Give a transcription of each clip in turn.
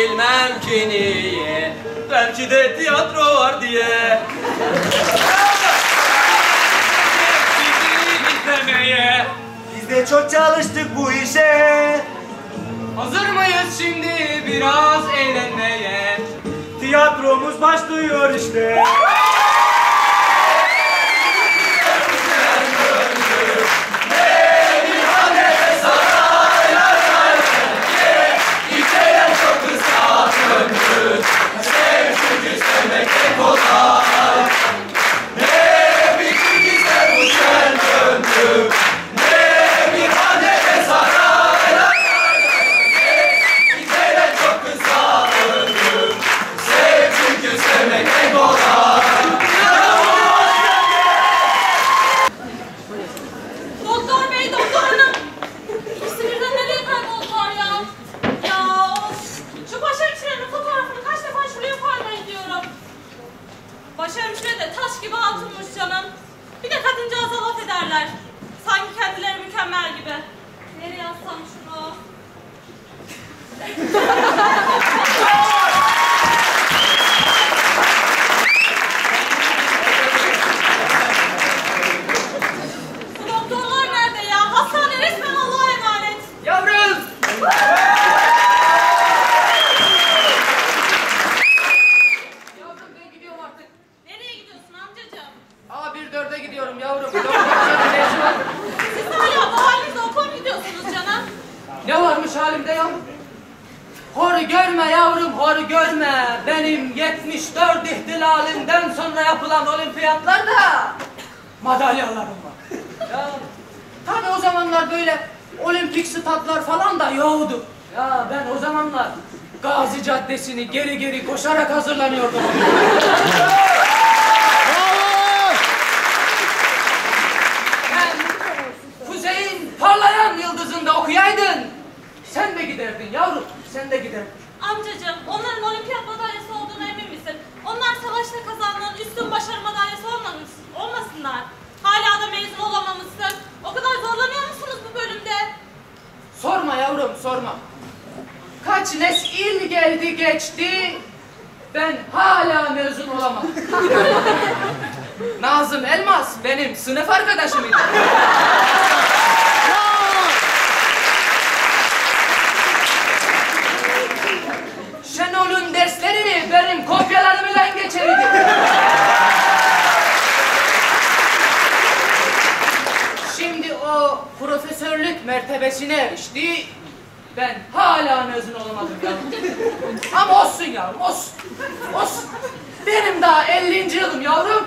bilmem ki niye Belki de tiyatro var diye izlemeye. Biz de çok çalıştık bu işe. Hazır mıyız şimdi biraz eğlenmeye? Tiyatromuz başlıyor işte. Hor görme yavrum, hor görme. Benim 74 ihtilalinden sonra yapılan olimpiyatlarda madalyalarım var. Ya, tabii o zamanlar böyle olimpik statlar falan da yoktu. Ya ben o zamanlar Gazi Caddesi'ni geri geri koşarak hazırlanıyordum. Ben Kuzey'in parlayan yıldızında okuyaydın. Sen de giderdin yavrum, sen de giderdin. Amcacığım, onların olimpiyat madalyası olduğuna emin misin? Onlar savaşta kazanılan üstün başarı madalyası olmamış, olmasınlar. Hala da mezun olamamışsın. O kadar zorlanıyor musunuz bu bölümde? Sorma yavrum, sorma. Kaç nesil geldi geçti, ben hala mezun olamadım. Nazım Elmas benim sınıf arkadaşımıydı. Derslerini benim kopyalarımla geçeriydi. Şimdi o profesörlük mertebesine erişti. Ben hala mezun olamadım yavrum. Ama olsun yavrum, olsun. Olsun. Benim daha 50. yılım yavrum.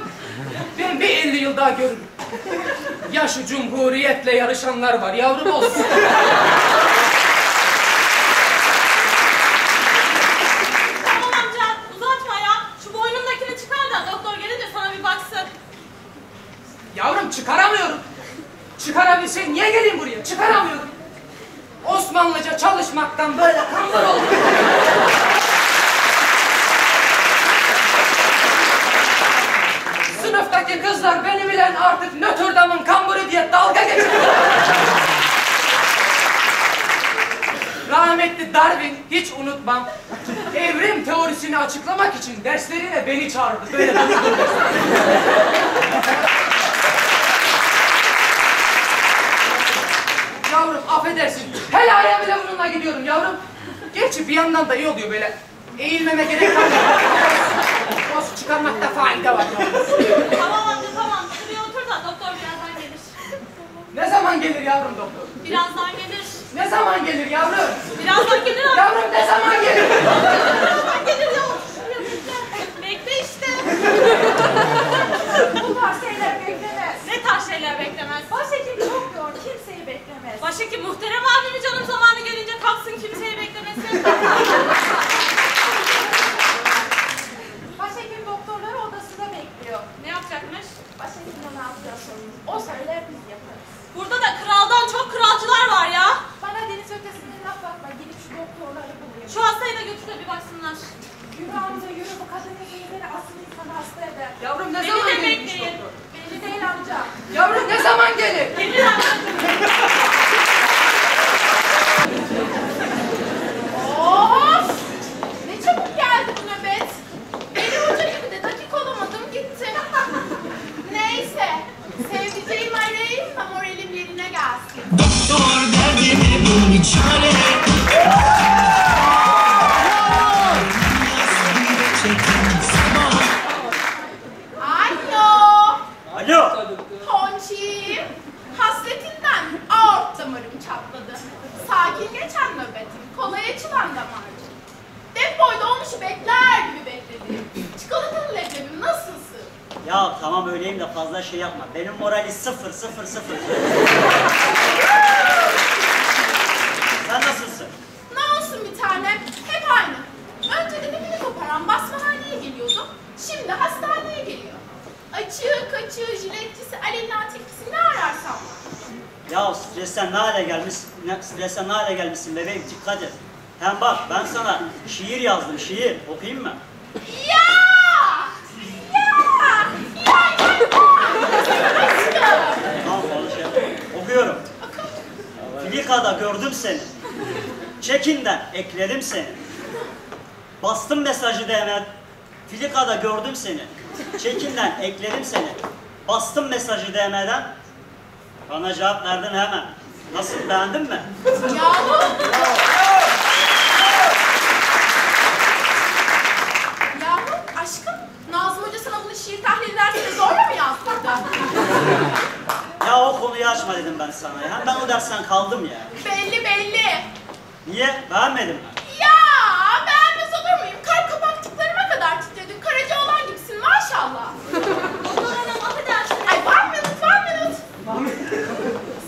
Ben bir 50 yıl daha görürüm. Ya şu cumhuriyetle yarışanlar var yavrum olsun. Tamam amca, uzatma ya. Şu boynundakini çıkar da doktor gelince sana bir baksın. Yavrum çıkaramıyorum. Çıkarabilsem niye geleyim buraya? Çıkaramıyorum. Osmanlıca çalışmaktan böyle kanlar oldum. Sınıftaki kızlar beni bilen artık Notre Dame'ın kamburu diye dalga geçiyor. Rahmetli Darwin hiç unutmam. Evrim teorisini açıklamak için derslerine beni çağırdı. Böyle Yavrum affedersin. Helaya bile bununla gidiyorum yavrum. Gerçi bir yandan da iyi oluyor böyle. Eğilmeme gerek kalmıyor. Boz çıkarmakta fayda var. yavrum. Tamam amca tamam. Şuraya otur da doktor birazdan gelir. Ne zaman gelir yavrum doktor? Birazdan gelir. Ne zaman gelir yavrum? Birazdan gelir amca. Yavrum ne zaman gelir? Birazdan gelir ya. Şuraya bekle. İşte. Bu tarz şeyler beklemez. Ne tarz şeyler beklemez. Başhekim çok yoğun, kimseyi beklemez. Başhekim muhterem abimi canım zamanı gelince kalksın kimseyi beklemesin. Başhekim doktorları odasında bekliyor. ne yapacakmış? Başhekimle ne yapacağız sorunuz? O söyler biz yaparız. Burada da kraldan çok kralcılar var ya. Bana deniz ötesinde laf bakma, gidip şu doktorları bulayım. Şu hastayı da götür de bir baksınlar. Yürü amca yürü, bu kadın yüzünden asıl insanı hasta eder. Yavrum ne Beni zaman de gelir? bekleyin. Belli değil amca. Yavrum ne zaman gelir? Gelir amcacığım. Sor derdimi bul bir çare Alo. Alo. Ponçim. Hasretinden aort damarım çatladı. Sakin geçen nöbetim. Kolay açılan damarcı. Depoyda olmuşu bekler gibi bekledim. Çikolatalı leblebim nasılsın? Ya tamam öyleyim de fazla şey yapma. Benim morali sıfır sıfır sıfır. Sen nasılsın? Ne olsun bir tanem? Hep aynı. Önce de dibini koparan basmahaneye geliyordu. Şimdi hastaneye geliyor. Açığı, kaçığı, jiletçisi, aleyna ne ararsan var. Ya stresten ne hale gelmiş, ne, stresten ne hale gelmişsin bebeğim dikkat et. Hem bak ben sana şiir yazdım şiir okuyayım mı? Ya! Ya! Ya! Ya! Aşkım! Tamam konuşalım. Okuyorum. Filika'da gördüm seni. Çekinden ekledim seni. Bastım mesajı DM'ye. Filika'da gördüm seni. Çekinden ekledim seni. Bastım mesajı DM'den. Bana cevap verdin hemen. Nasıl beğendin mi? Yahu! Yahu aşkım, Nazım Hoca sana bunu şiir tahlil dersine zorla mı yazdırdı? Ya o konuyu açma dedim ben sana ya. Ben o dersten kaldım ya. belli belli. Niye? Beğenmedin mi? Ya beğenmez olur muyum? Kalp kapattıklarıma kadar titredin. Karaca olan gibisin maşallah. Doktor hanım affedersiniz. Ay var minut var minut.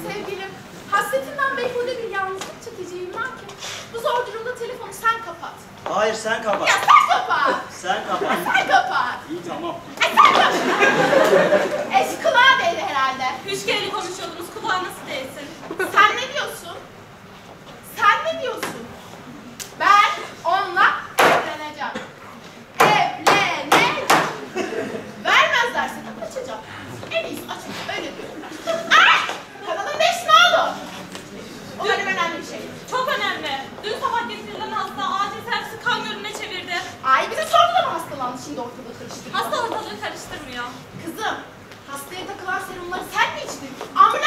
Sevgilim, hasretinden beyhude bir yalnızlık çekeceğim ki. Bu zor durumda telefonu sen kapat. Hayır sen kapat. Ya sen kapat. Sen kapat. Sen kapat. İyi tamam. Ay sen kapat. Eski kulağa değdi herhalde. Üç kere konuşuyordunuz kulağı nasıl değilsin? Sen ne diyorsun? Sen ne diyorsun? Ben onunla evleneceğim. Evleneceğim. Vermezlerse kaçacağım. En iyisi açık öyle diyorlar. Ay! Kanalın değişti ne oldu? Umarım önemli bir şey. Çok önemli. Dün sabah getirilen hasta acil servisi kan gölüne çevirdi. Ay bize sordu da mı hastalandı şimdi ortalığı karıştırdı? Hasta ortalığı karıştırmıyor. Kızım, hastaya takılan serumları sen mi içtin? Ambulans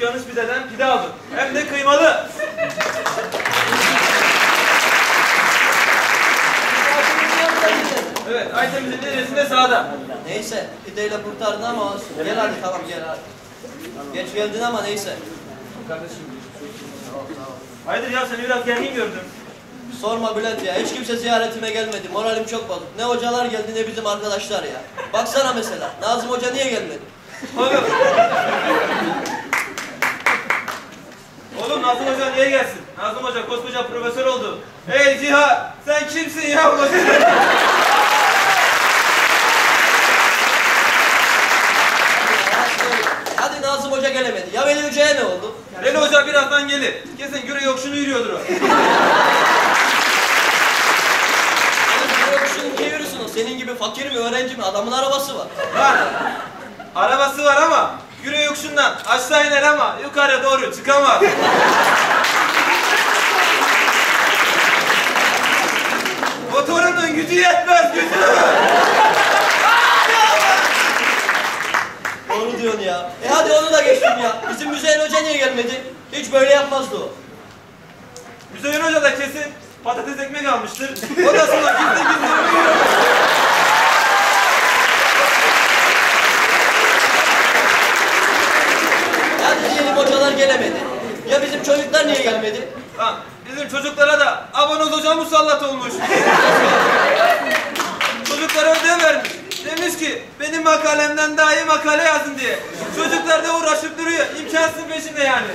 gittim okyanus pideden pide aldım. Hem de kıymalı. Evet Aytemizin neresinde sağda. Neyse pideyle kurtardın ama olsun. Gel hadi tamam gel hadi. Geç geldin ama neyse. Kardeşim. Hayırdır ya seni biraz gergin gördüm. Sorma Bülent ya hiç kimse ziyaretime gelmedi. Moralim çok bozuk. Ne hocalar geldi ne bizim arkadaşlar ya. Baksana mesela Nazım Hoca niye gelmedi? Oğlum. Oğlum Nazım Hoca niye gelsin? Nazım Hoca koskoca profesör oldu. Ey Ciha sen kimsin ya? Hadi Nazım Hoca gelemedi. Ya Veli Hoca'ya ne oldu? Veli Hoca birazdan gelir. Kesin güre yokşunu yürüyordur o. Yokuşun niye yürüsün o? Senin gibi fakir mi öğrenci mi? Adamın arabası var. Var. Arabası var ama güre yokşundan aşağı iner ama yukarı doğru çıkamaz. Motorunun gücü yetmez gücü. Doğru diyorsun ya. E hadi onu da geçtim ya. Bizim Müzeyyen Hoca niye gelmedi? Hiç böyle yapmazdı o. Müzeyyen Hoca da kesin patates ekmek almıştır. Odasına gizli gizli uyuyor. Hadi hocalar gelemedi. Ya bizim çocuklar niye gelmedi? Lan bizim çocuklara da abonoz hoca musallat olmuş. Çocuklara ödev vermiş. Demiş ki benim makalemden daha iyi makale yazın diye. Çocuklar da uğraşıp duruyor. İmkansız peşinde yani.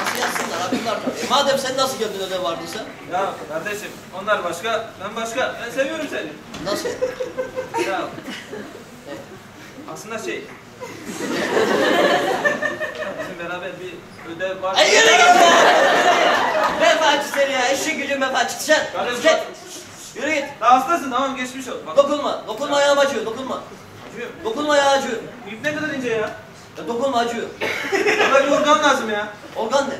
Nasıl yazsınlar tabii. E madem sen nasıl geldin ödev vardıysa? Ya kardeşim onlar başka, ben başka. Ben seviyorum seni. Nasıl? Kral. Aslında şey... Bizim beraber bir ödev var. Ay yürü git be! Ben Fatih seni ya, işin gücün be Fatih. Sen, Kardeşim git. bak, Yürü git. daha hastasın tamam geçmiş ol. Bak, Dokunma, dokunma ayağım acıyor, dokunma. acıyor. Dokunma ayağı acıyor. bu ip ne kadar ince ya? Ya dokunma acıyor. Bana bir organ lazım ya. Organ ne?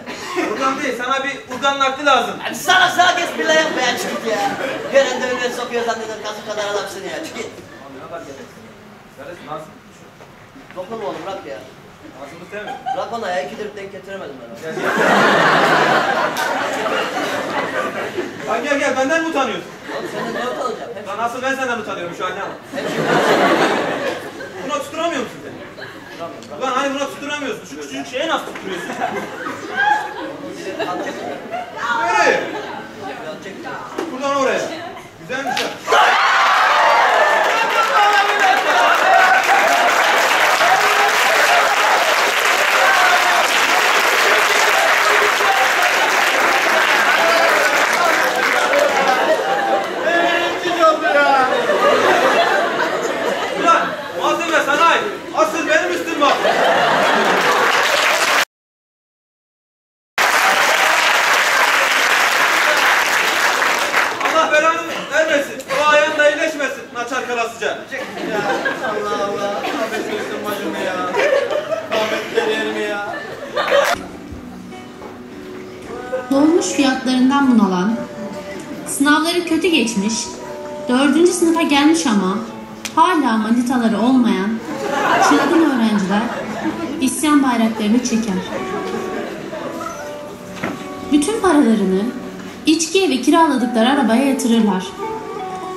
Organ değil sana bir organ nakli lazım. Hadi sana sağ kes bile yapma ya çık git ya. Gören de sokuyor zanneder kazı kadar adamsın ya çık git. Abi ne kadar gerek. Kardeşim nasıl? Dokunma oğlum bırak ya. Değil mi? Bırak bana ya iki dirip denk getiremedim ben. Gel. Lan gel gel benden mi utanıyorsun? Oğlum senden ne utanacağım? Hep Lan nasıl ben senden utanıyorum şu an ama. hep şey Buna tutturamıyor musun? Ulan hani buna tutturamıyorsun. Şu küçücük şeye nasıl tutturuyorsun? Nereye? Buradan oraya. Güzelmiş ha. Ulan malzeme sana ait. Asıl benim üstüm var. Allah belanı vermesin. O ayağın da iyileşmesin. Naçar kalasıca. Allah Allah. Ahmet görsün bacımı ya. Ahmet derir mi ya? Dolmuş fiyatlarından bunalan, sınavları kötü geçmiş, dördüncü sınıfa gelmiş ama hala manitaları olmayan çılgın öğrenciler isyan bayraklarını çeker. Bütün paralarını içkiye ve kiraladıkları arabaya yatırırlar.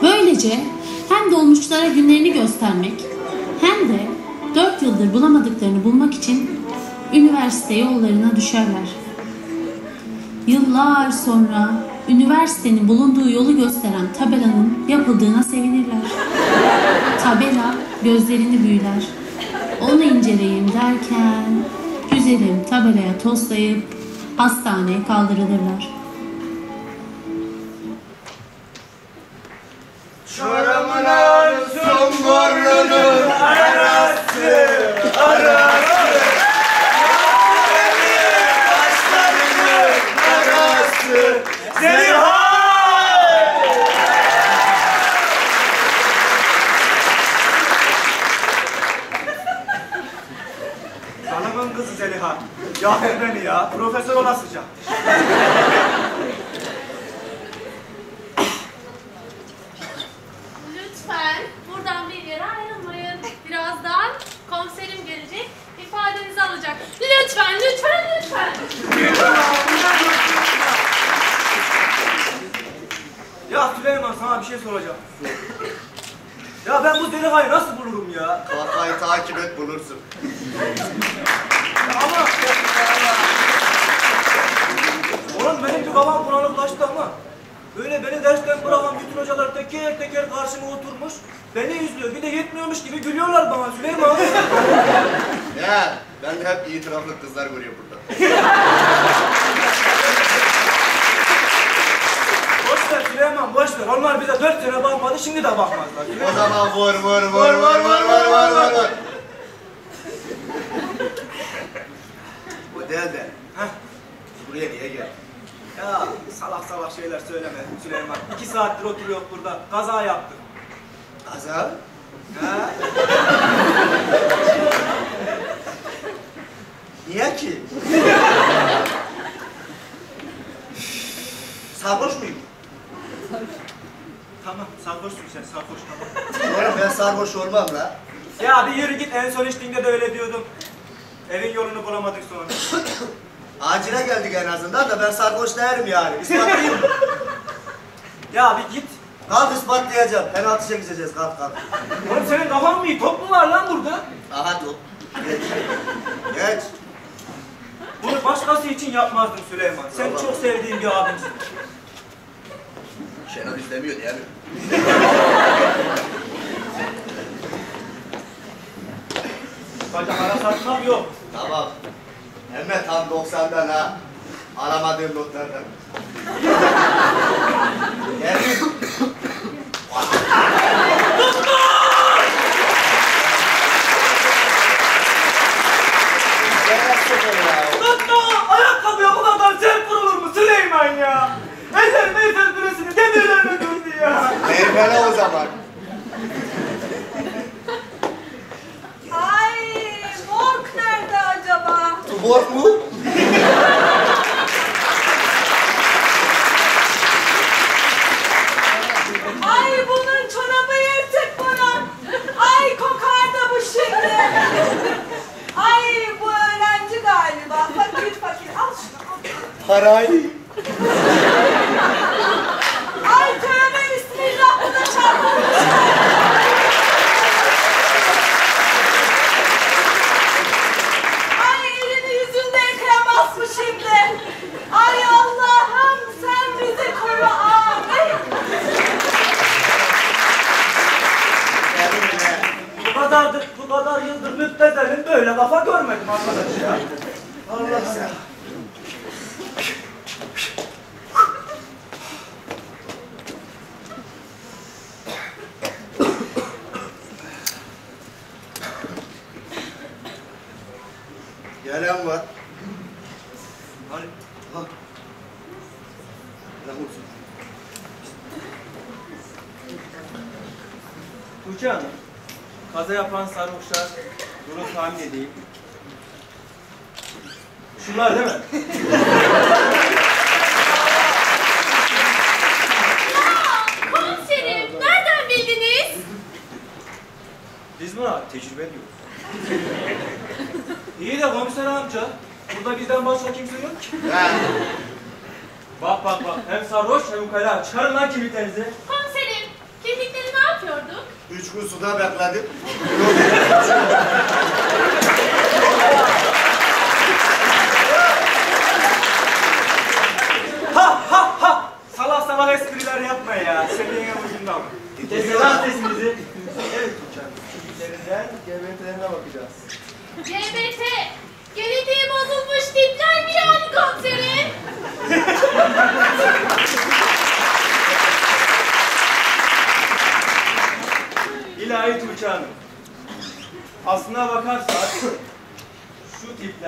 Böylece hem dolmuşlara günlerini göstermek hem de dört yıldır bulamadıklarını bulmak için üniversite yollarına düşerler. Yıllar sonra üniversitenin bulunduğu yolu gösteren tabelanın yapıldığına sevinirler. Tabela gözlerini büyüler. Onu inceleyeyim derken güzelim tabelaya toslayıp hastaneye kaldırılırlar. Yaktı beni ya. Profesör olasıca. Lütfen buradan bir yere ayrılmayın. Birazdan komiserim gelecek, ifadenizi alacak. Lütfen, lütfen, lütfen. Ya Süleyman sana bir şey soracağım. Ya ben bu Zeliha'yı nasıl bulurum ya? Vakayı takip et bulursun. Ama... Oğlum benim bir babam bunalıklaştı ama. Böyle beni dersten bırakan bütün hocalar teker teker karşıma oturmuş. Beni izliyor. Bir de yetmiyormuş gibi gülüyorlar bana Süleyman. Ya ben de hep itiraflı kızlar görüyorum burada. boş ver Süleyman boş ver. Onlar bize dört sene bakmadı şimdi de bakmazlar. O zaman vur vur vur vur vur vur vur vur vur. O değil de. Heh. Buraya niye geldin? Ya salak salak şeyler söyleme Süleyman. İki saattir oturuyor burada. Kaza yaptım. Kaza? Ha? Niye ki? Sarhoş muyum? Tamam sarhoşsun sen sarhoş tamam. Oğlum ben sarhoş olmam la. Ya bir yürü git en son içtiğinde de öyle diyordum. Evin yolunu bulamadık sonra. Acile geldik en azından da ben sarhoş değilim yani. İspatlayayım mı? Ya bir git. Kalk ispatlayacağım. Penaltı çekeceğiz kalk kalk. Oğlum senin kafan mı iyi? Top mu var lan burada? Aha dur. Geç. Geç. Bunu başkası için yapmazdım Süleyman. Sen çok sevdiğim bir abimsin. Şenol istemiyor değil mi? Bacaklara sarkmam yok. Tamam. Hem de tam 90'dan ha. Aramadığım notlardan. Geldim. Ayakkabıya bu kadar sert vurulur mu Süleyman ya? Ezer meyzer büresini demirlerine döndü ya. Meyvele o zaman. Ay morg nerede acaba? Tuborg mu? Ay bunun çorabı yırtık bunun. Ay kokar da bu şimdi. Ay bu öğrenci galiba. Fakir fakir. Al şunu. Parayı.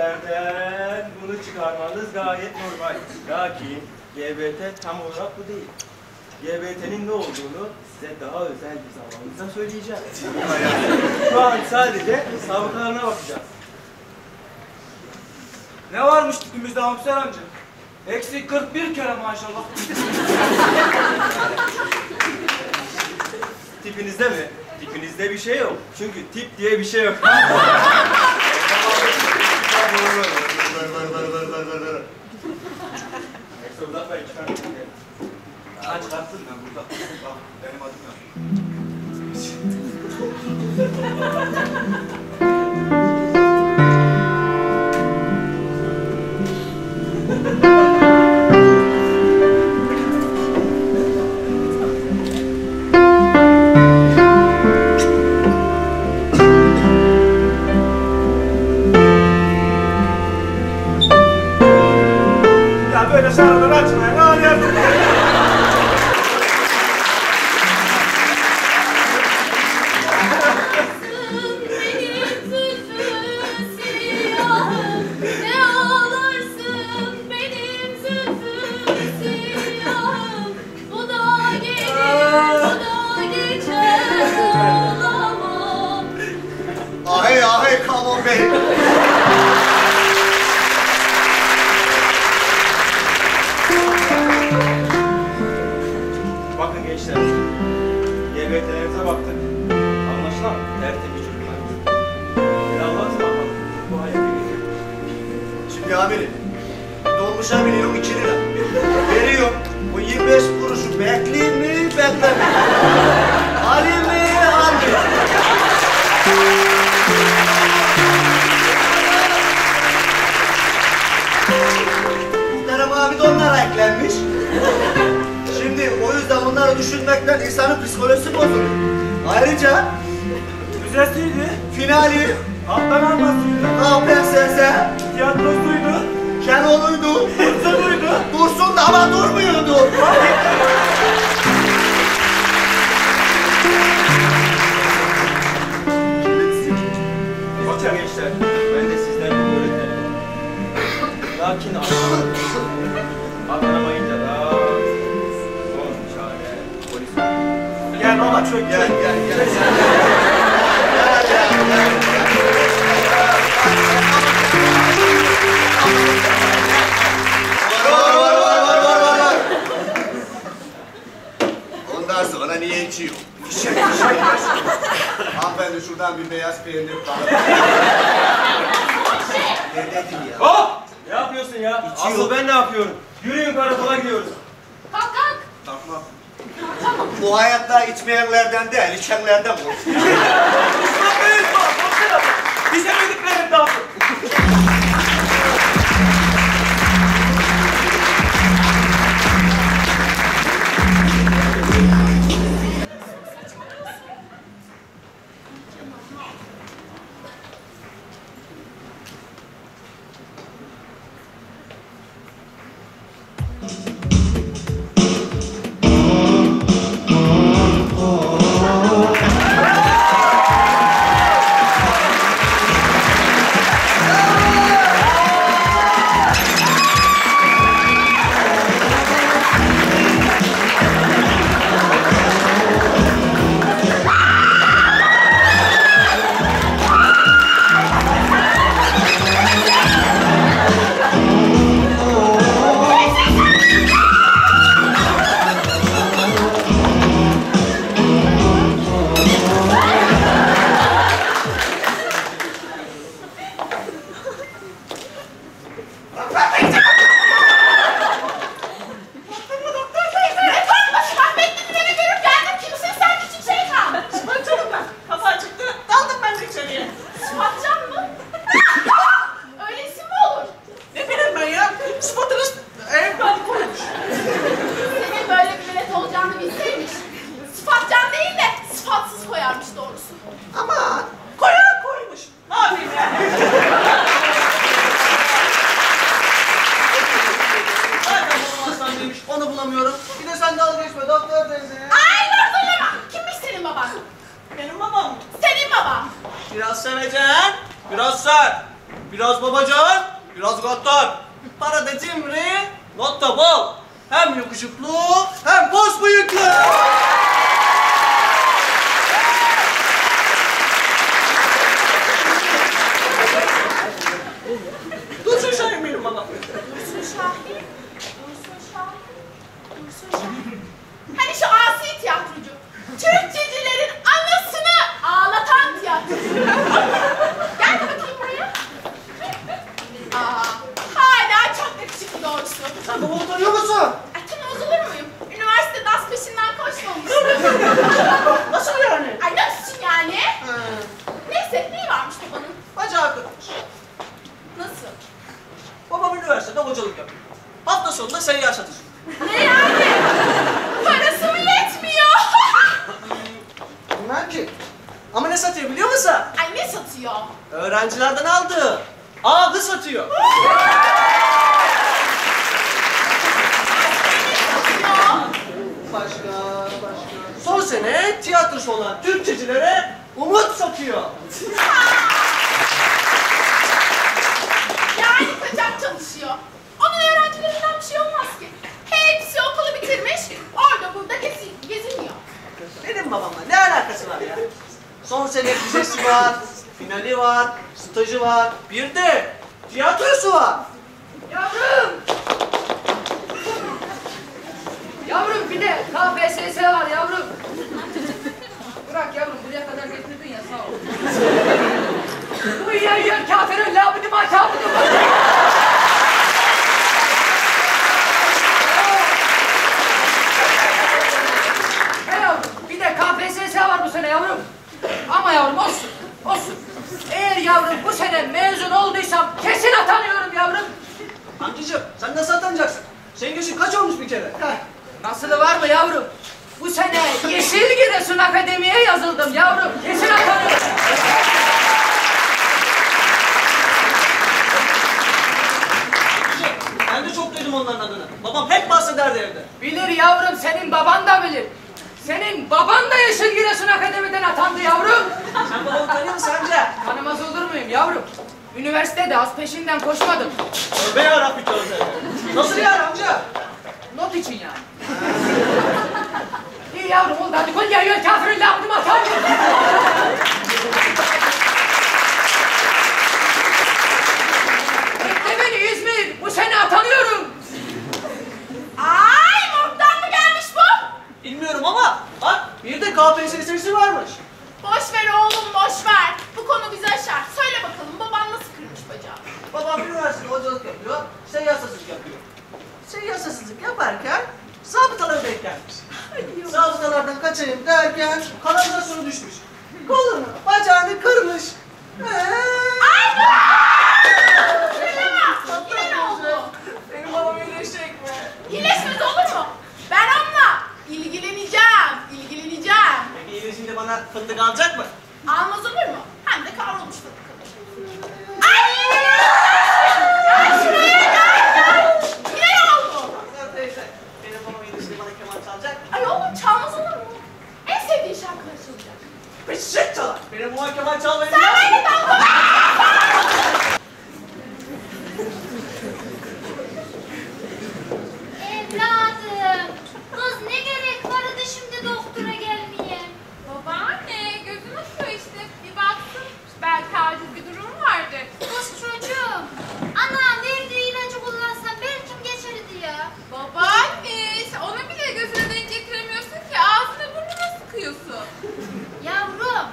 Şu tiplerden bunu çıkarmanız gayet normal. Lakin GBT tam olarak bu değil. GBT'nin ne olduğunu size daha özel bir zamanımızda söyleyeceğim. Şu an sadece sabıkalarına bakacağız. Ne varmış tipimizde komiser amca? Eksi 41 kere maşallah. Tipinizde mi? Tipinizde bir şey yok. Çünkü tip diye bir şey yok. Ekstra belki ben Ben çıkarttım ben burada. Bak benim adım yok. Böyle şarkılar amirim. Dolmuşa biniyorum 2 lira. Veriyorum. Bu 25 kuruşu bekleyeyim mi bekleme. Alayım mı almayayım. Muhterem abi de onlara eklenmiş. Şimdi o yüzden onları düşünmekten insanın psikolojisi bozuluyor. Ayrıca Müzesiydi. finali Alttan almasıydı. KPSS tiyatrosuydu. Şenoluydu. Dursunuydu. Dursun ama durmuyordu. Bakın gençler, ben de sizden bunu öğretirim. Lakin anlamayınca da son çare polis. Gel baba çök gel gel gel. saniyeci yok. Nişe nişe Hanımefendi şuradan bir beyaz peynir bana. ne dedim ya? Hop! Ne yapıyorsun ya? İçiyor. Asıl ben ne yapıyorum? Yürüyün karakola gidiyoruz. Kalk kalk. Takma. Tamam. Bu hayatta içmeyenlerden değil, içenlerden korkun. Mustafa Bey, baksana. Bize ödüklerim lazım. Baban da Yeşil Giresun Akademi'den atandı yavrum. Sen babamı tanıyor musun amca? Tanımaz olur muyum yavrum? Üniversitede az peşinden koşmadım. Tövbe yarabbim tövbe. Nasıl yani amca? Not için yani. İyi yavrum ol hadi kul geliyor kafirin lafını atar. Bekle beni İzmir bu sene atanıyorum. Bilmiyorum ama bak bir de KPSS'si varmış. Boş ver oğlum boş ver. Bu konu bizi aşar. Söyle bakalım baban nasıl kırmış bacağı? Babam üniversitede hocalık yapıyor, seyyasasızlık yapıyor. Seyyasasızlık yaparken zabıtaları denk gelmiş. Zabıtalardan kaçayım derken kanalizasyonu düşmüş. Kolunu, bacağını kırmış. Ee, Ay Yine ne oldu? Benim babam iyileşecek mi? İyileşmez olur mu? Ben onunla ilgileneceğim. ilgileneceğim. Peki iyileşince bana fındık alacak mı? Almaz olur mu? Hem de kavrulmuş fındık. Ay! Gel şuraya gel gel. Ne oldu? Baksana teyze, benim babam iyileşince bana keman çalacak mı? Ay oğlum çalmaz olur mu? En sevdiğin şarkıları çalacak. Eşek çalar. Benim babam keman çalmayı Sen bilmez. beni dalga Evladım, kız ne gerek vardı şimdi doktora gelmeye? Babaanne gözüm açıyor işte. Bir baksın. Acil bir durum vardır. Kız çocuğum, ana verdiği ilacı kullansan belki geçerdi ya. Babaanne sen onu bile gözüne denk getiremiyorsun ki ağzına burnuna sıkıyorsun. Yavrum,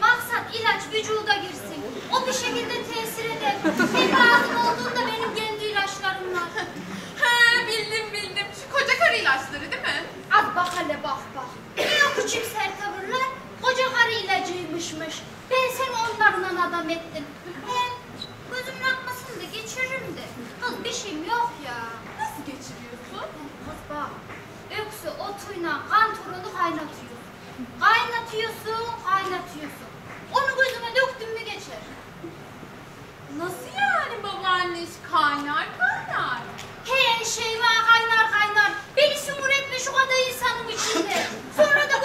maksat ilaç vücuda girsin. O bir şekilde tesir eder. Hem lazım olduğunda benim kendi ilaçlarım var. He bildim bildim. Şu koca karı ilaçları değil mi? Az bak hele bak bak. Ne o küçük sertavırlar? Koca karı ilacıymışmış. Ben seni onlarla adam ettim. Hem gözümün akmasını da geçiririm de. Kız bir şeyim yok ya. Nasıl geçiriyorsun? Kız bak. Öksü otuyla kantorunu kaynatıyorsun. Kaynatıyorsun, kaynatıyorsun. Onu gözüme döktün mü geçer. Nasıl yani babaanne? Kaynar kaynar. Her şey var kaynar kaynar. Beni sümür etme şu kadar insanın içinde. Sonra da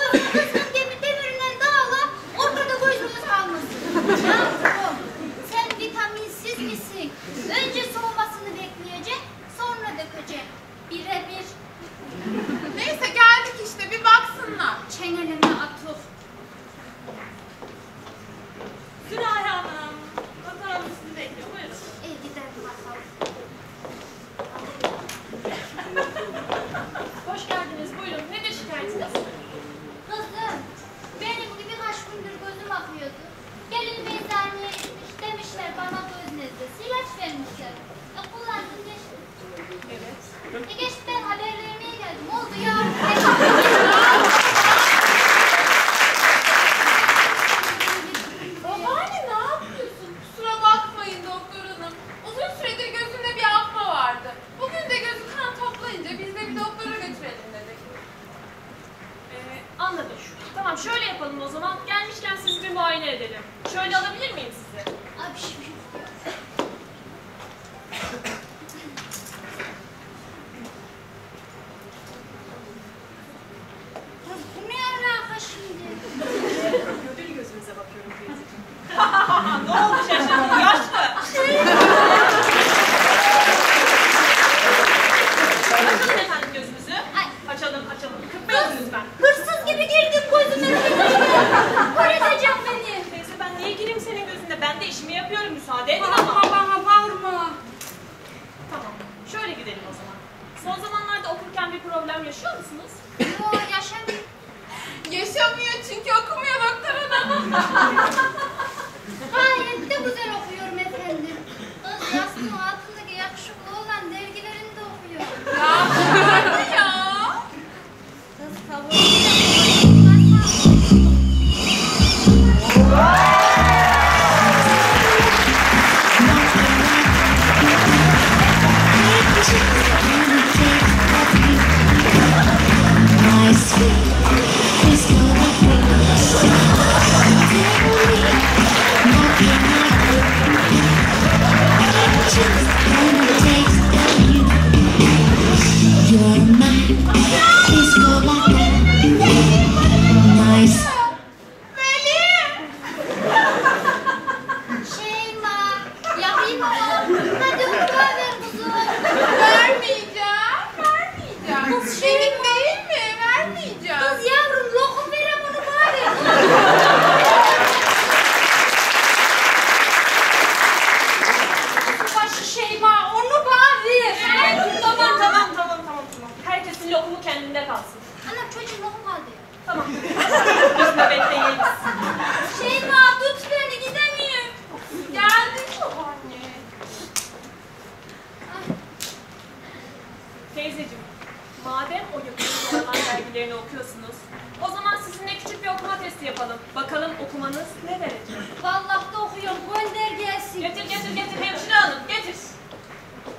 madem o yakın olan dergilerini okuyorsunuz, o zaman sizinle küçük bir okuma testi yapalım. Bakalım okumanız ne derece? Vallahi da okuyorum. Gönder gelsin. Getir getir getir hemşire hanım getir.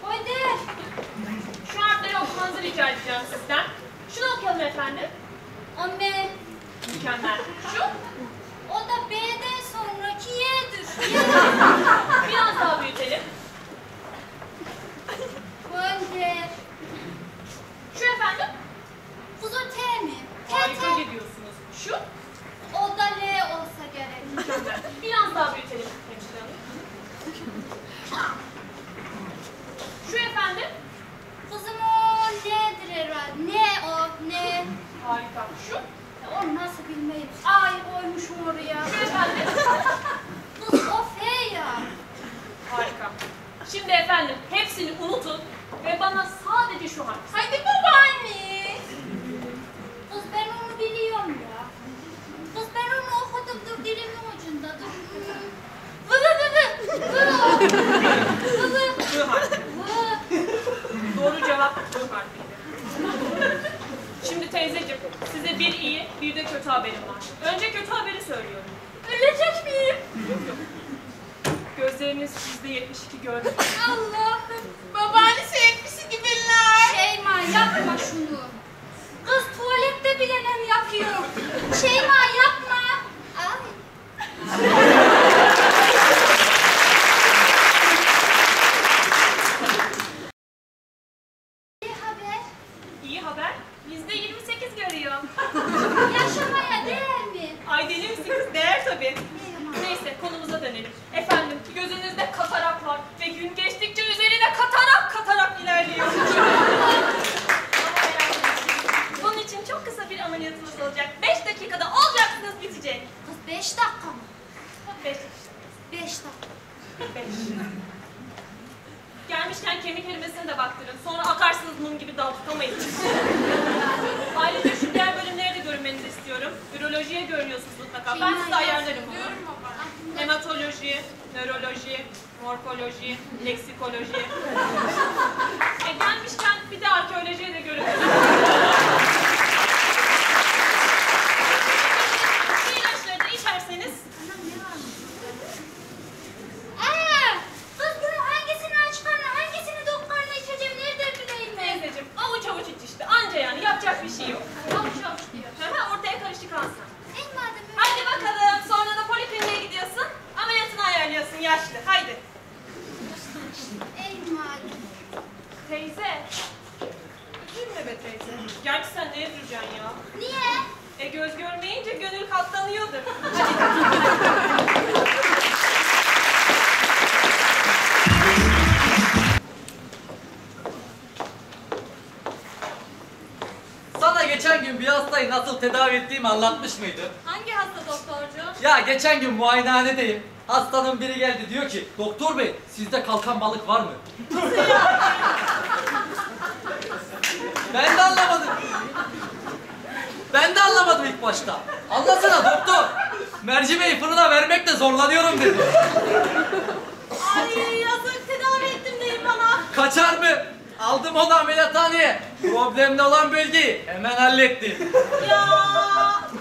Gönder. Şu harfleri okumanızı rica edeceğim sizden. Şunu okuyalım efendim. B. Mükemmel. Şu? O da B'den sonraki Y'dir. Biraz daha büyütelim. Gönder. Şu efendim? O T mi? T Harika T. gidiyorsunuz. Şu? O da L olsa gerek. Biraz daha büyütelim hemşire hanım. Şu efendim? Kızım o L'dir herhalde. Ne o? Ne? Harika. Şu? Onu nasıl bilmeyim. Ay koymuşum oraya. Şu efendim? Kız o F ya. Harika. Şimdi efendim hepsini unutun ve bana sadece şu harf. Haydi babaanne. Kız ben onu biliyorum ya. Kız ben onu okudum dur dilimin ucunda dur. Vı vı vı vı. Vı vı. Harf. Vı. Doğru cevap bu harfiydi. Şimdi teyzeciğim size bir iyi bir de kötü haberim var. Önce kötü haberi söylüyorum. Ölecek miyim? Gözleriniz yüzde 72 görmüyor. Allah'ım. Babaannesi etmesi gibiler. Şeyma yapma şunu. Kız tuvalette bile nem yapıyor. Şeyma yapma. Ay. İyi haber. İyi haber yüzde 28 görüyor. Yaşamaya değer mi? Ay deli misin kız? Değer tabii. Neyse konumuza dönelim. Efendim gözünüzde katarak var ve gün geçtikçe üzerine katarak katarak ilerliyor. Bunun için çok kısa bir ameliyatımız olacak. 5 dakikada olacaksınız bitecek. Kız beş dakika mı? 5 Beş dakika. 5 Gelmişken kemik erimesine de baktırın. Sonra akarsınız mum gibi dal tutamayız. Ayrıca şu diğer bölümleri de görünmenizi istiyorum. Ürolojiye görünüyorsunuz mutlaka. Ben size ayarlarım bunu. Hematoloji, nöroloji, morfoloji, leksikoloji. e gelmişken bir de arkeolojiye de görün. Bu ilaçları da içerseniz Aa, kız bunun hangisini aç karnı, hangisini dok karnı içeceğim nereden bileyim ben? teyzeciğim avuç avuç iç işte. Anca yani yapacak bir şey yok. Avuç avuç diyor. Aha, ortaya karışık alsın. En madem öyle. Hadi bakalım. Sonra da polikliniğe gidiyorsun. Ameliyatını ayarlıyorsun yaşlı. Haydi. Ey madem. Teyze. Üzülme be teyze. Gerçi sen neye üzüleceksin ya? Niye? E göz görmeyince gönül katlanıyordur. Sana geçen gün bir hastayı nasıl tedavi ettiğimi anlatmış mıydım? Hangi hasta doktorcu? Ya geçen gün muayenehanedeyim. Hastanın biri geldi diyor ki doktor bey sizde kalkan balık var mı? ben de anlamadım. Ben de anlamadım ilk başta. Anlasana doktor. Mercimeği fırına vermekte zorlanıyorum dedi. Aldım onu ameliyathaneye. Problemli olan bölgeyi hemen hallettim. Ya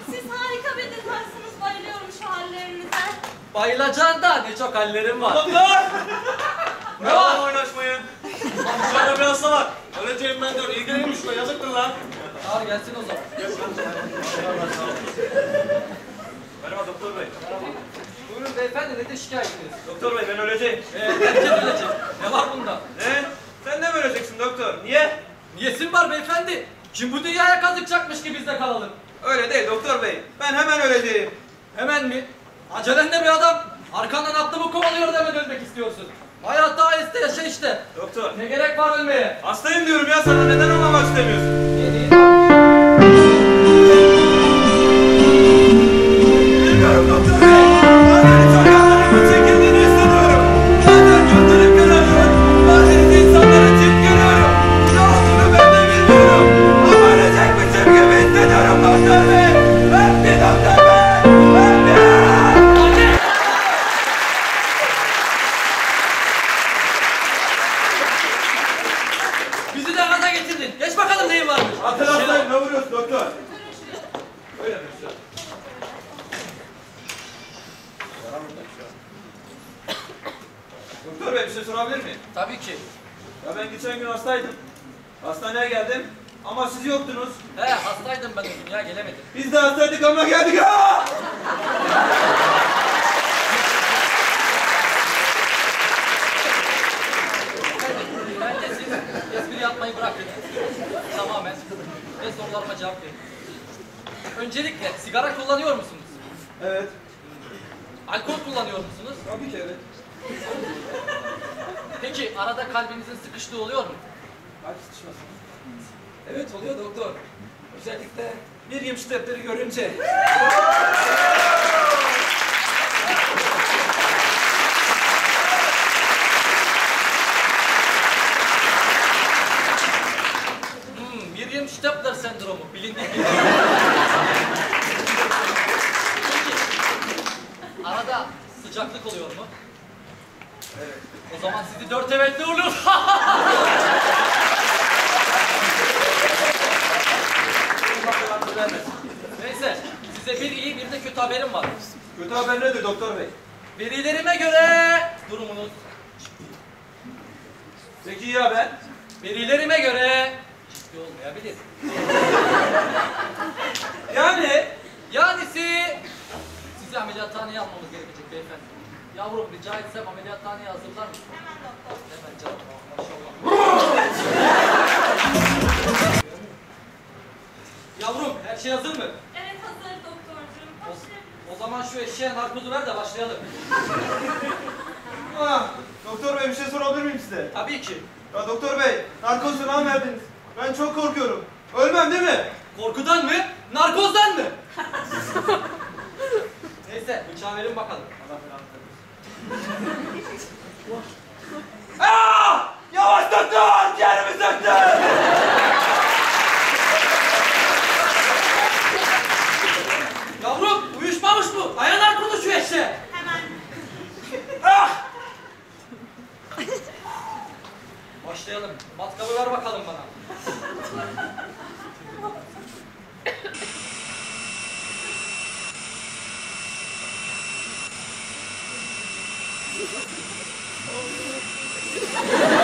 siz harika bir detaysınız. Bayılıyorum şu hallerinize. Bayılacaksın da ne çok hallerim var. Doktor! Ne var? oynaşmayın. Dışarıda bir hasta var. Öleceğim ben diyor. İlgilenmiş be yazıktır lan. Çağır gelsin o zaman. Merhaba doktor bey. Buyurun beyefendi nedir şikayetiniz? Doktor bey ben öleceğim. Ee, herkes ölecek. Ne var bunda? Ne? Sen de mi öleceksin doktor? Niye? Niyesin var beyefendi? Kim bu dünyaya kazık çakmış ki biz de kalalım? Öyle değil doktor bey. Ben hemen öleceğim. Hemen mi? Acelen de bir adam. Arkandan aklımı kovalıyor da hemen ölmek istiyorsun. Hayatta aheste yaşa işte. Doktor. Ne gerek var ölmeye? Hastayım diyorum ya sana neden olmamak istemiyorsun? Peki arada kalbinizin sıkıştığı oluyor mu? Kalp sıkışması. Evet oluyor doktor. Özellikle bir yım stepleri görünce. Hmm, Miriam Stepler sendromu bilindik Peki, arada sıcaklık oluyor mu? Zaman sizi dört evetli olur. Neyse, size bir iyi bir de kötü haberim var. Kötü haber nedir doktor bey? Verilerime göre durumunuz Peki iyi haber? Verilerime göre ciddi olmayabilir. Yani? Yanisi sizi ameliyathaneye almamız gerekecek beyefendi. Yavrum rica etsem ameliyathaneye hazırlar mısın? Hemen doktor. Hemen canım. Maşallah. Yavrum her şey hazır mı? Evet hazır doktorcuğum. O, o zaman şu eşeğe narkozu ver de başlayalım. Ah, doktor bey bir şey sorabilir miyim size? Tabii ki. Ya doktor bey, narkoz falan verdiniz. Ben çok korkuyorum. Ölmem değil mi? Korkudan mı? Narkozdan mı? Neyse bıçağı verin bakalım. Allah belanı Aa! Yavaş doktor! Ciğerimi söktün! Yavrum uyuşmamış bu. Aya narkozu şu eşeğe. Hemen. Ah! Başlayalım. Matkabı ver bakalım bana. Oh, my God.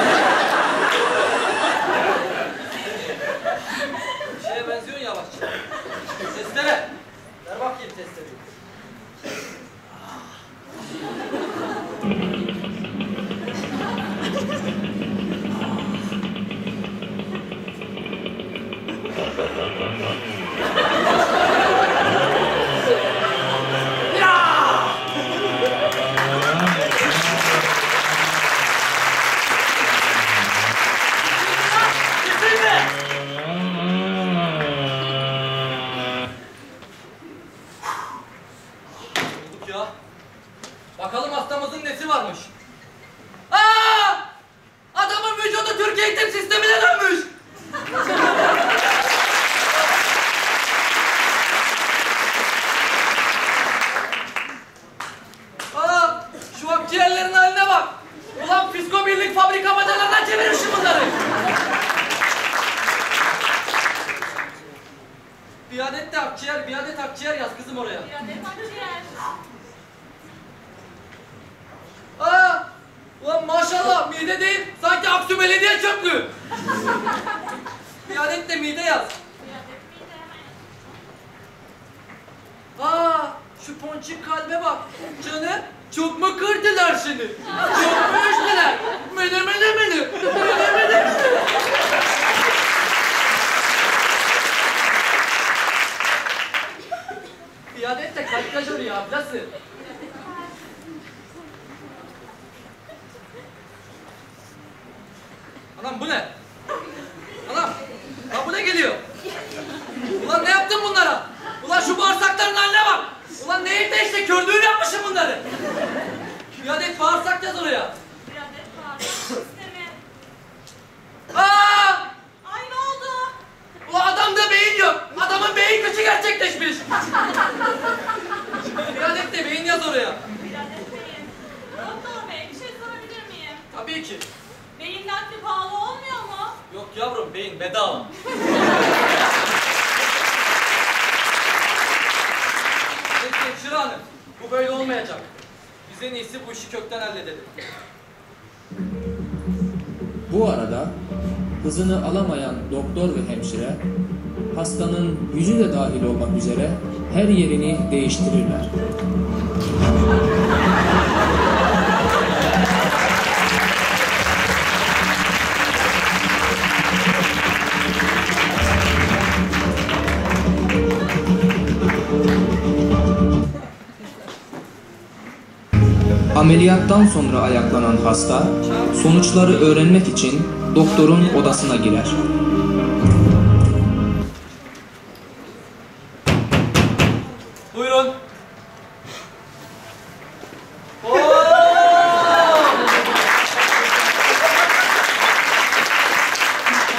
Değiştirirler. Ameliyattan sonra ayaklanan hasta sonuçları öğrenmek için doktorun odasına girer. Buyurun.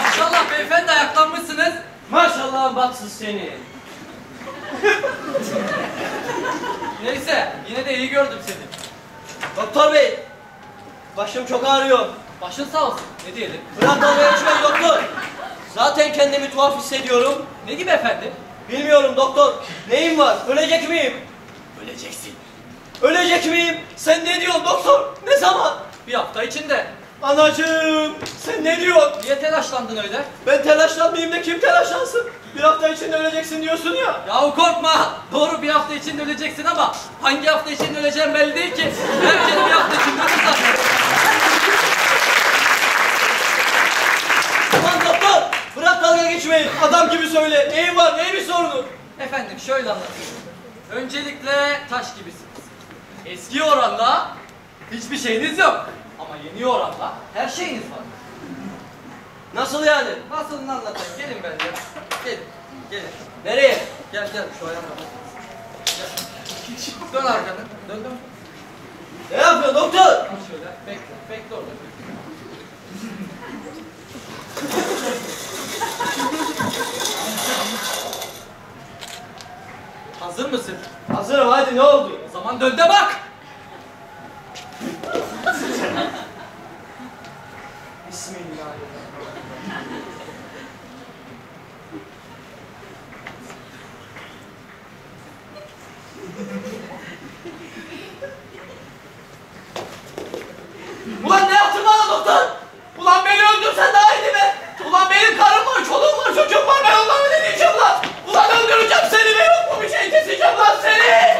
Maşallah beyefendi ayaklanmışsınız. Maşallah batsız seni. Neyse yine de iyi gördüm seni. Doktor bey. Başım çok ağrıyor. Başın sağ olsun. Ne diyelim? Bırak dalga geçmeyi doktor. Zaten kendimi tuhaf hissediyorum. Ne gibi efendim? Bilmiyorum doktor. Neyim var? Ölecek miyim? Öleceksin. Ölecek miyim? Sen ne diyorsun doktor? Ne zaman? Bir hafta içinde. Anacığım sen ne diyorsun? Niye telaşlandın öyle? Ben telaşlanmayayım da kim telaşlansın? Bir hafta içinde öleceksin diyorsun ya. Yahu korkma. Doğru bir hafta içinde öleceksin ama hangi hafta içinde öleceğim belli değil ki. Herkes bir hafta içinde ölür zaten. Aman doktor! Bırak dalga geçmeyin. Adam gibi söyle. Neyin var? Neyin bir sorunu? Efendim şöyle anlatayım. Öncelikle taş gibisiniz. Eski oranla hiçbir şeyiniz yok. Ama yeni oranla her şeyiniz var. Nasıl yani? Nasılını anlatayım. Gelin benimle. Gelin. Gelin. Nereye? Gel gel şu ayağına bak. Gel. Dön arkanı. Dön dön. Ne yapıyorsun doktor? Al şöyle. Bekle. Bekle orada. Hazır mısın? Hazırım hadi ne oldu? O zaman dön de bak. Bismillahirrahmanirrahim. Ulan ne yaptın bana doktor? Ulan beni öldürsen daha iyiydi be. Ulan benim karım var, çoluğum var, çocuğum var. Ben onları ne diyeceğim lan? Ulan öldüreceğim seni be yok mu bir şey keseceğim lan seni.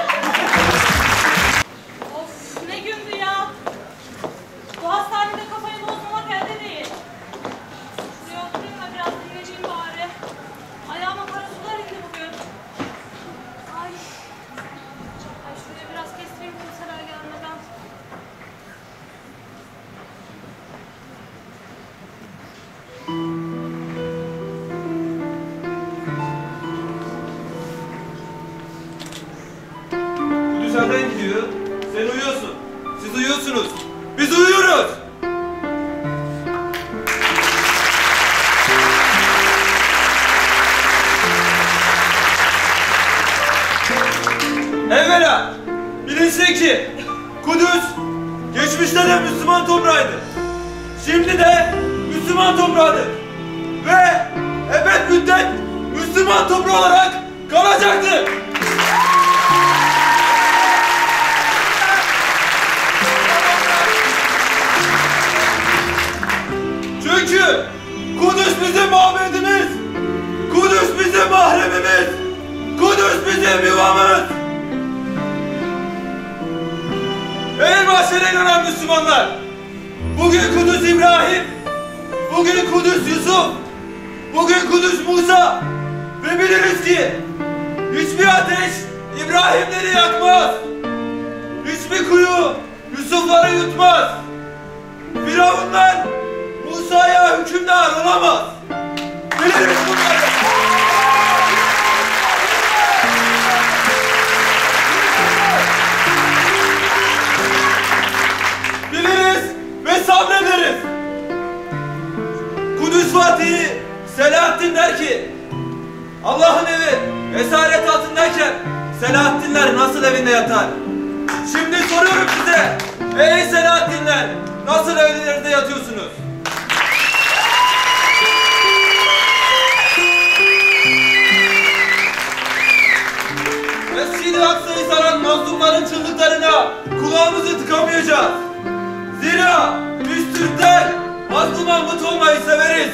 Umut olmayı severiz.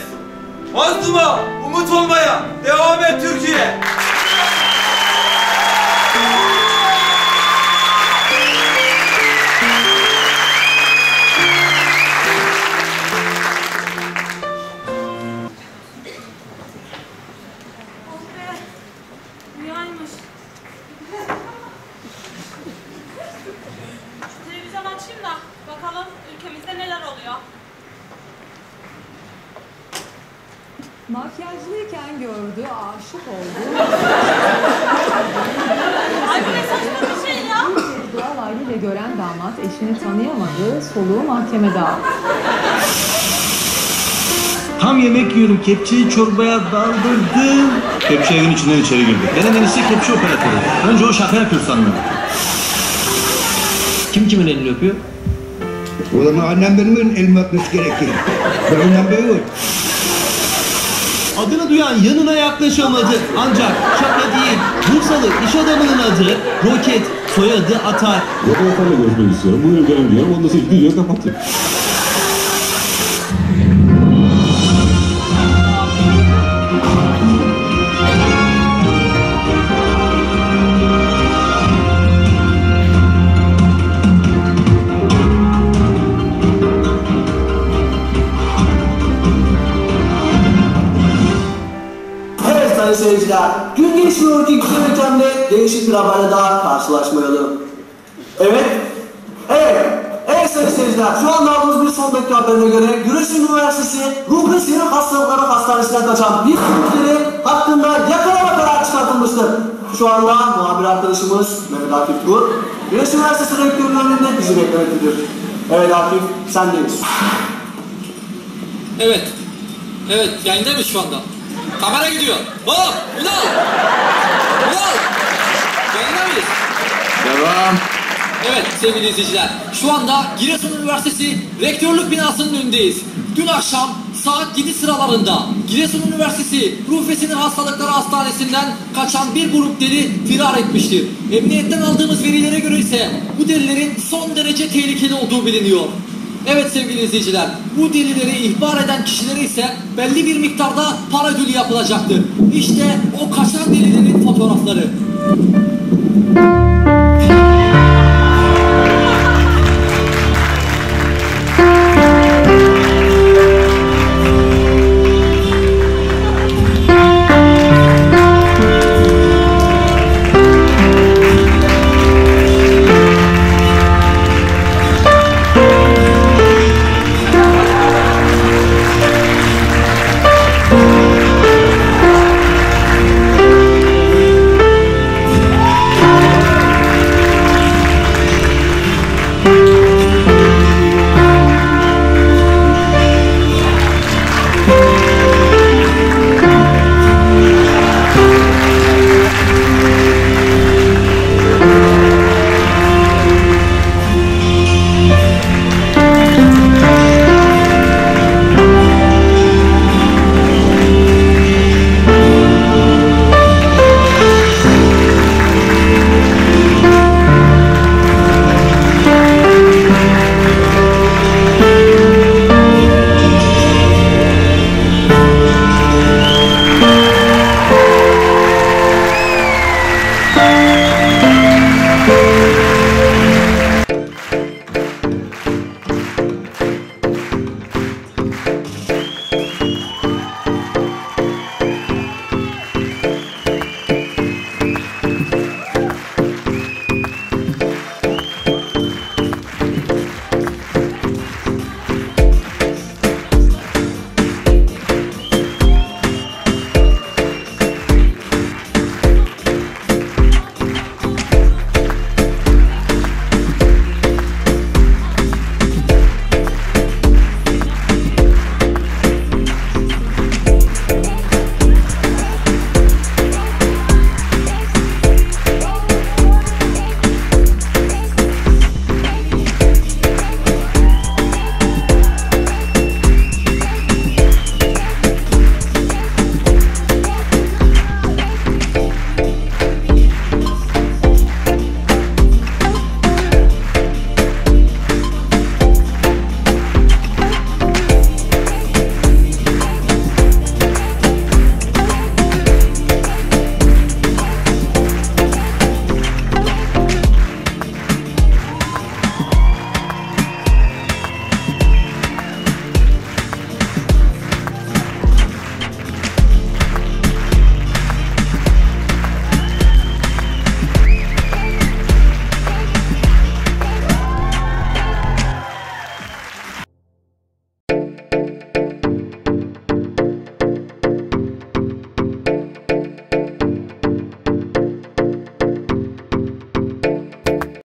Mazluma umut olmaya devam et Türkiye. Yemek yiyorum. Kepçeyi çorbaya daldırdım. Kepçe evin içinden içeri girdi. Gelen enişte kepçe operatörü. Önce o şaka yapıyor sandım. Kim kimin elini öpüyor? O zaman annem benim elimi öpmesi gerekir. Ben ondan büyüğüm. Adını duyan yanına yaklaşamadı. Ancak şaka değil. Bursalı iş adamının adı Roket. Soyadı Atar. Operatörle görüşmek istiyorum. Buyurun gelin diyorum. Onda siz gidiyor kapatıyor. Değişik bir haberle daha karşılaşmayalım. Evet, evet, evet sayın seyirciler, şu anda aldığımız bir son dakika haberine göre Güreş Üniversitesi Ruh ve Sinir Hastalıkları Hastanesi'nden kaçan bir çocukları hakkında yakalama kararı çıkartılmıştır. Şu anda muhabir arkadaşımız Mehmet Akif Tur, Güreş Üniversitesi Rektörlüğü'nün önünde bizi beklemektedir. Evet Akif, sendeyiz. Evet. Evet yayındaymış şu anda. Kamera gidiyor. Hop! Ünal! Ünal! Mıyız? Devam. Evet sevgili izleyiciler. Şu anda Giresun Üniversitesi Rektörlük binasının önündeyiz. Dün akşam saat 7 sıralarında Giresun Üniversitesi Ruh ve Sinir Hastalıkları Hastanesi'nden kaçan bir grup deli firar etmiştir. Emniyetten aldığımız verilere göre ise bu delilerin son derece tehlikeli olduğu biliniyor. Evet sevgili izleyiciler, bu delileri ihbar eden kişilere ise belli bir miktarda para ödülü yapılacaktır. İşte o kaçan delilerin fotoğrafları. Música